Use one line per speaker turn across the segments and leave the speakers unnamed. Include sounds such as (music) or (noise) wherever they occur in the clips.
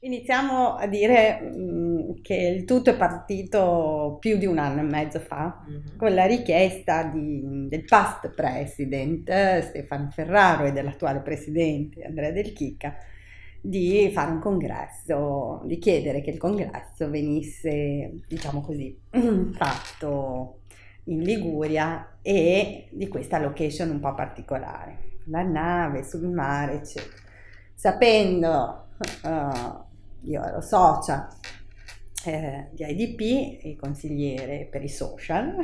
Iniziamo a dire mm, che il tutto è partito più di un anno e mezzo fa
Mhm.
con la richiesta di- del past president eh, Stefano Ferraro e dell'attuale presidente Andrea Del Chicca di fare un congresso, di chiedere che il congresso venisse, diciamo così, (clears throat) fatto in Liguria e di questa location un po' particolare, la nave sul mare, eccetera. Sapendo, eh, io ero socia eh, di IDP e consigliere per i social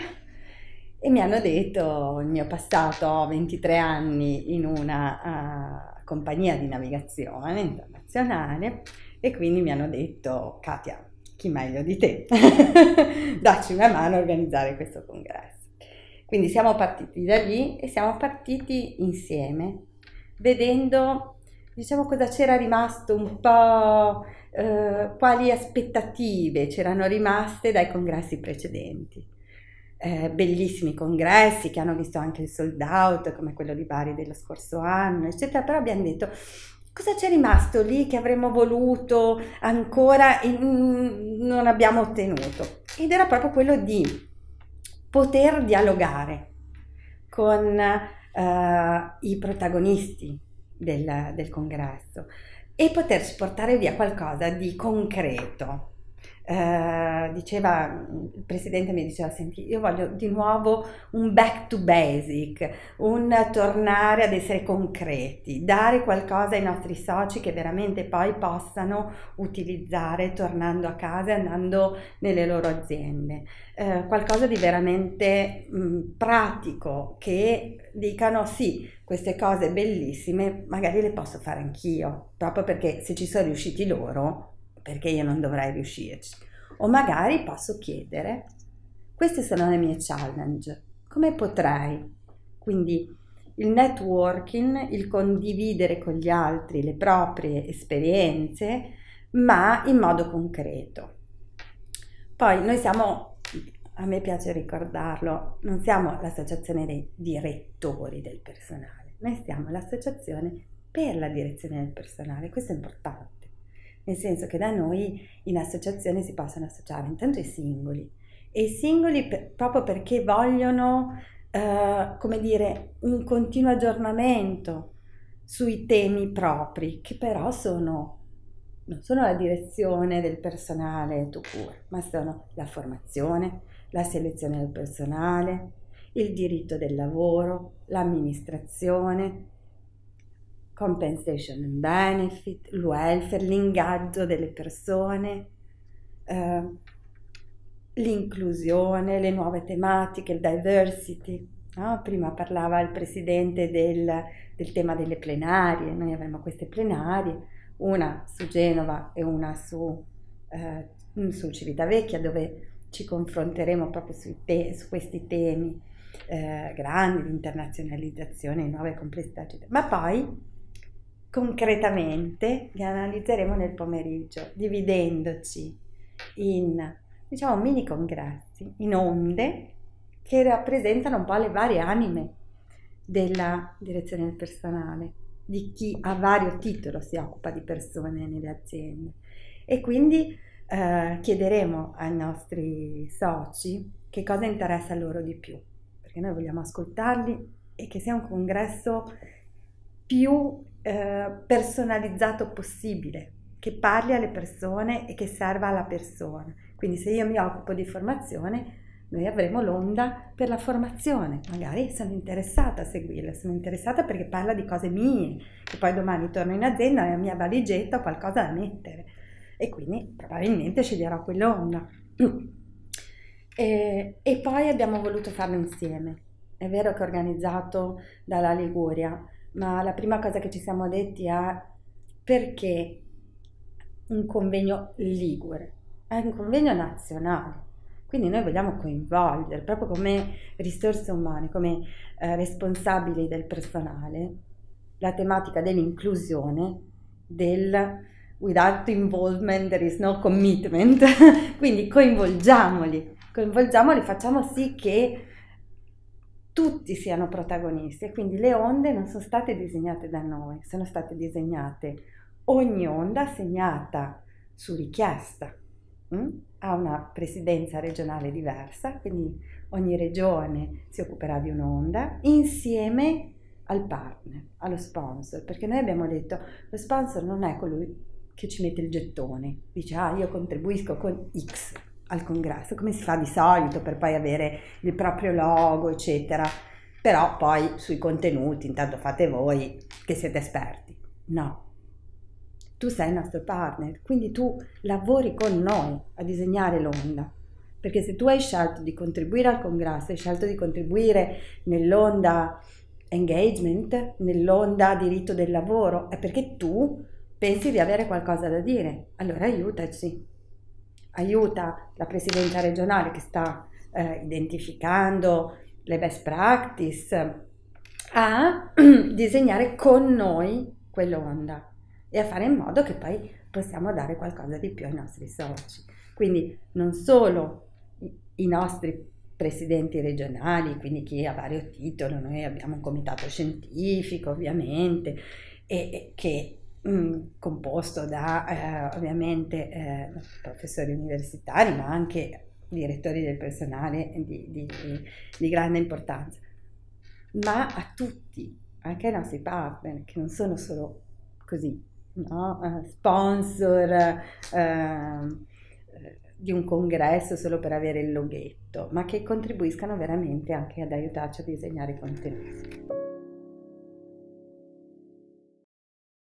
e mi hanno detto il mio passato, ho 23 anni in una eh, compagnia di navigazione internazionale e quindi mi hanno detto Katia, chi meglio di te, (laughs) dacci una mano a organizzare questo congresso. Quindi siamo partiti da lì e siamo partiti insieme, vedendo diciamo cosa c'era rimasto un po', eh, quali aspettative c'erano rimaste dai congressi precedenti. Eh, bellissimi congressi che hanno visto anche il sold out come quello di Bari dello scorso anno, eccetera, però abbiamo detto cosa c'è rimasto lì che avremmo voluto ancora e non abbiamo ottenuto. Ed era proprio quello di poter dialogare con eh, i protagonisti del, del congresso e poterci portare via qualcosa di concreto. Eh, diceva il presidente mi diceva senti io voglio di nuovo un back to basic un tornare ad essere concreti dare qualcosa ai nostri soci che veramente poi possano utilizzare tornando a casa andando nelle loro aziende. Eh, qualcosa di veramente mh, pratico che dicano sì queste cose bellissime magari le posso fare anch'io proprio perché se ci sono riusciti loro perché io non dovrei riuscirci. O magari posso chiedere, queste sono le mie challenge, come potrei? Quindi il networking, il condividere con gli altri le proprie esperienze, ma in modo concreto. Poi noi siamo, a me piace ricordarlo, non siamo l'associazione dei direttori del personale, noi siamo l'associazione per la direzione del personale, questo è importante nel senso che da noi in associazione si possono associare intanto i singoli. E i singoli per, proprio perché vogliono, eh, come dire, un continuo aggiornamento sui temi propri, che però sono, non sono la direzione del personale to cure, ma sono la formazione, la selezione del personale, il diritto del lavoro, l'amministrazione, compensation and benefit, il welfare, l'ingaggio delle persone, eh, l'inclusione, le nuove tematiche, il diversity. No? Prima parlava il presidente del, del, tema delle plenarie, noi avremo queste plenarie, una su Genova e una su, eh, su Civitavecchia, dove ci confronteremo proprio te- su questi temi eh, grandi, l'internazionalizzazione, nuove complessità, eccetera. Ma poi concretamente li analizzeremo nel pomeriggio, dividendoci in diciamo mini congressi, in onde che rappresentano un po' le varie anime della direzione del personale, di chi a vario titolo si occupa di persone nelle aziende. E quindi eh, chiederemo ai nostri soci che cosa interessa loro di più, perché noi vogliamo ascoltarli e che sia un congresso più eh, personalizzato possibile, che parli alle persone e che serva alla persona. Quindi se io mi occupo di formazione, noi avremo l'onda per la formazione, magari sono interessata a seguirla, sono interessata perché parla di cose mie, che poi domani torno in azienda e nella mia valigetta ho qualcosa da mettere e quindi probabilmente sceglierò quell'onda. (clears throat) E, e poi abbiamo voluto farlo insieme. È vero che è organizzato dalla Liguria, ma la prima cosa che ci siamo detti è perché un convegno ligure, è un convegno nazionale. Quindi noi vogliamo coinvolgere proprio come risorse umane, come eh, responsabili del personale, la tematica dell'inclusione, del without involvement there is no commitment. (laughs) Quindi coinvolgiamoli, coinvolgiamoli, facciamo sì che tutti siano protagonisti e quindi le onde non sono state disegnate da noi, sono state disegnate ogni onda segnata su richiesta. Mm? Ha una presidenza regionale diversa, quindi ogni regione si occuperà di un'onda insieme al partner, allo sponsor, perché noi abbiamo detto lo sponsor non è colui che ci mette il gettone, dice ah io contribuisco con X al congresso, come si fa di solito per poi avere il proprio logo, eccetera, però poi sui contenuti intanto fate voi che siete esperti. No, tu sei il nostro partner, quindi tu lavori con noi a disegnare l'onda. Perché se tu hai scelto di contribuire al congresso, hai scelto di contribuire nell'onda engagement, nell'onda diritto del lavoro, è perché tu pensi di avere qualcosa da dire. Allora aiutaci. Aiuta la presidenza regionale che sta eh, identificando le best practice a (clears throat) disegnare con noi quell'onda e a fare in modo che poi possiamo dare qualcosa di più ai nostri soci. Quindi non solo i nostri presidenti regionali, quindi chi ha vario titolo, noi abbiamo un comitato scientifico ovviamente, e, che mm, composto da eh, ovviamente eh, professori universitari, ma anche direttori del personale di, di, di, grande importanza, ma a tutti, anche ai nostri partner, che non sono solo così, no? uh, sponsor. Uh, di un congresso solo per avere il loghetto, ma che contribuiscano veramente anche ad aiutarci a disegnare i contenuti.